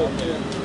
Oh, yeah.